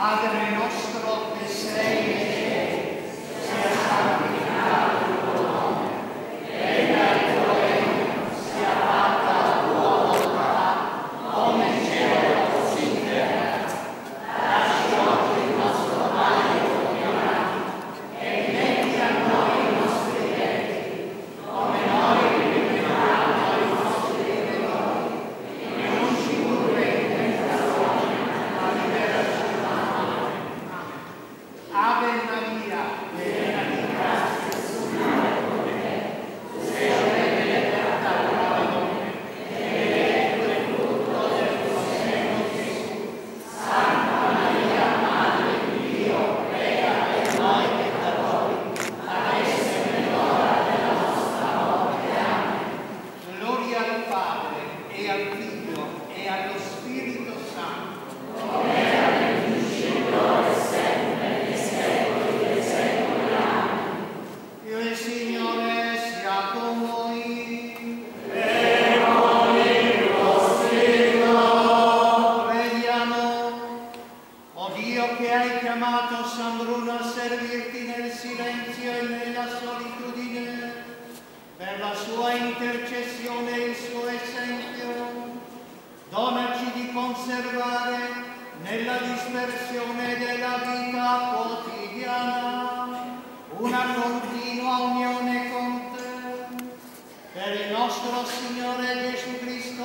Padre nostro che sei chiamato San Bruno a servirti nel silenzio e nella solitudine, per la sua intercessione e il suo esempio, donaci di conservare nella dispersione della vita quotidiana una continua unione con te. Per il nostro Signore Gesù Cristo,